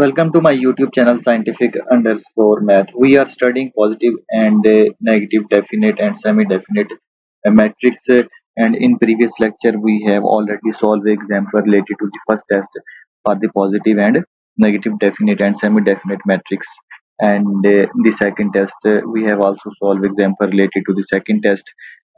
Welcome to my YouTube channel scientific underscore math. We are studying positive and uh, negative definite and semi-definite uh, matrix uh, and in previous lecture we have already solved the example related to the first test for the positive and negative definite and semi-definite matrix and uh, the second test uh, we have also solved example related to the second test.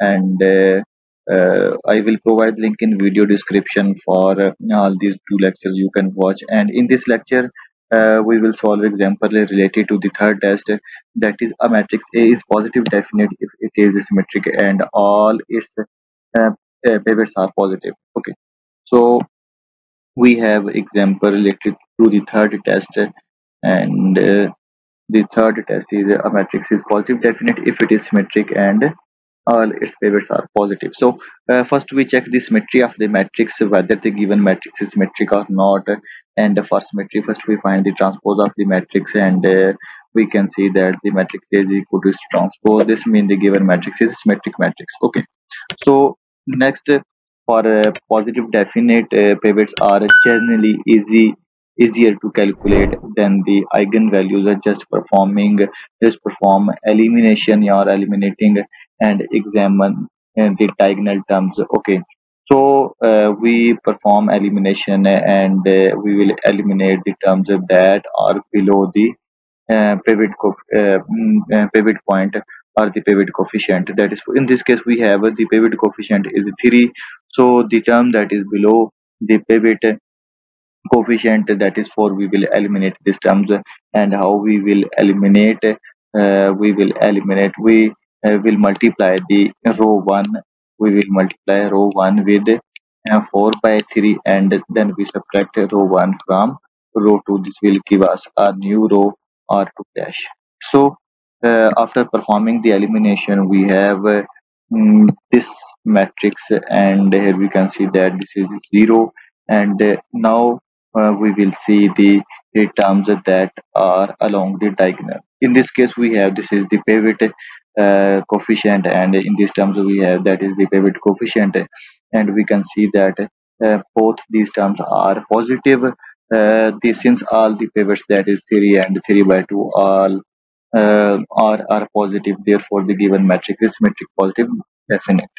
And uh, uh, I will provide link in video description for uh, all these two lectures you can watch. And in this lecture uh, we will solve example related to the third test. That is a matrix A is positive definite if it is symmetric and all its uh, uh, pivots are positive. Okay. So we have example related to the third test and uh, the third test is a matrix is positive definite if it is symmetric and all its pivots are positive. So uh, first we check the symmetry of the matrix whether the given matrix is symmetric or not. And for symmetry first we find the transpose of the matrix and uh, we can see that the matrix is equal to its transpose. This means the given matrix is symmetric matrix. Okay. So next for uh, positive definite uh, pivots are generally easy easier to calculate than the eigenvalues are just performing just perform elimination or eliminating and examine uh, the diagonal terms okay. So uh, we perform elimination and uh, we will eliminate the terms that are below the uh, pivot uh, mm, uh, pivot point or the pivot coefficient. That is in this case we have the pivot coefficient is 3 so the term that is below the pivot coefficient that is 4 we will eliminate these terms. And how we will eliminate we will eliminate we uh, will multiply the row 1 we will multiply row 1 with uh, 4 by 3 and then we subtract row 1 from row 2 this will give us a new row r2 dash. So uh, after performing the elimination we have uh, mm, this matrix and here we can see that this is 0 and now uh, we will see the, the terms that are along the diagonal. In this case we have this is the pivot uh, coefficient and in these terms we have that is the pivot coefficient. And we can see that uh, both these terms are positive. Uh, the, since all the pivots that is 3 and 3 by 2 all uh, are are positive therefore the given matrix is symmetric positive definite.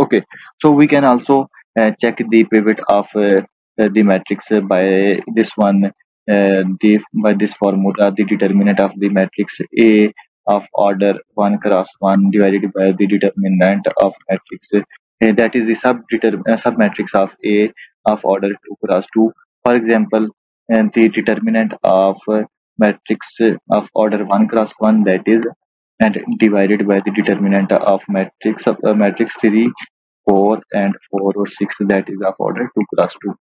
Okay so we can also uh, check the pivot of uh, the matrix by this one uh, the by this formula the determinant of the matrix A of order 1 cross 1 divided by the determinant of matrix. Uh, that is the sub uh, submatrix of A of order 2 cross 2 for example and the determinant of uh, matrix uh, of order 1 cross 1 that is and divided by the determinant of matrix of uh, matrix 3 4 and 4 or 6 that is of order 2 cross 2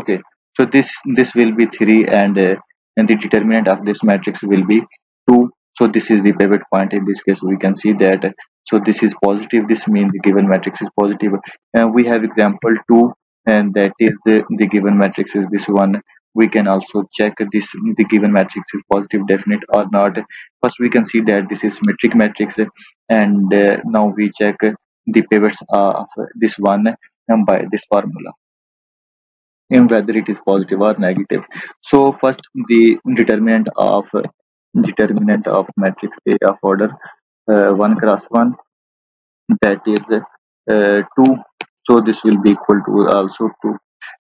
okay so this this will be 3 and uh, and the determinant of this matrix will be 2 so this is the pivot point in this case. We can see that so this is positive. This means the given matrix is positive. And we have example 2 and that is uh, the given matrix is this one. We can also check this the given matrix is positive definite or not. First we can see that this is symmetric matrix and uh, now we check the pivots of this one um, by this formula in whether it is positive or negative. So first the determinant of determinant of matrix A of order uh, 1 cross 1 that is uh, 2 so this will be equal to also 2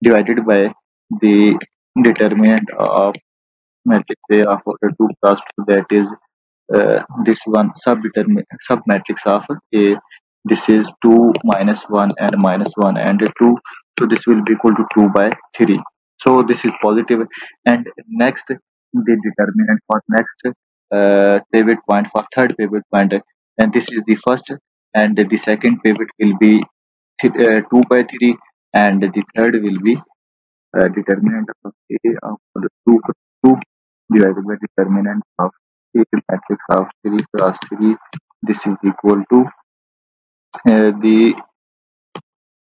divided by the determinant of matrix A of order 2 cross 2 that is uh, this one sub sub matrix of A. This is 2 minus 1 and minus 1 and 2 so this will be equal to 2 by 3 so this is positive. And next the determinant for next uh, pivot point for third pivot point. And this is the first and the second pivot will be th uh, 2 by 3 and the third will be uh, determinant of A of 2 2 divided by determinant of A matrix of 3 cross 3 this is equal to uh, the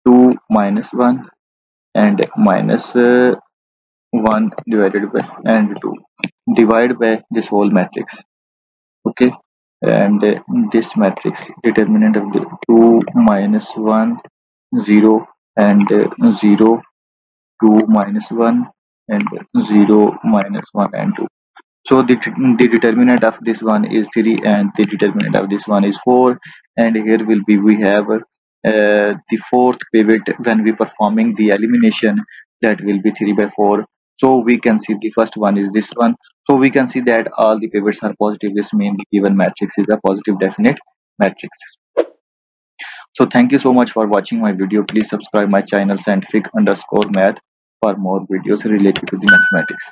2 minus 1 and minus uh, 1 divided by and 2 divide by this whole matrix. Okay? And uh, this matrix determinant of the 2 minus 1 0 and uh, 0 2 minus 1 and 0 minus 1 and 2 so the, the determinant of this one is 3 and the determinant of this one is 4 and here will be we have uh, the fourth pivot when we performing the elimination that will be 3 by 4 so we can see the first one is this one. So we can see that all the pivots are positive. This means the given matrix is a positive definite matrix. So thank you so much for watching my video. Please subscribe my channel scientific underscore math for more videos related to the mathematics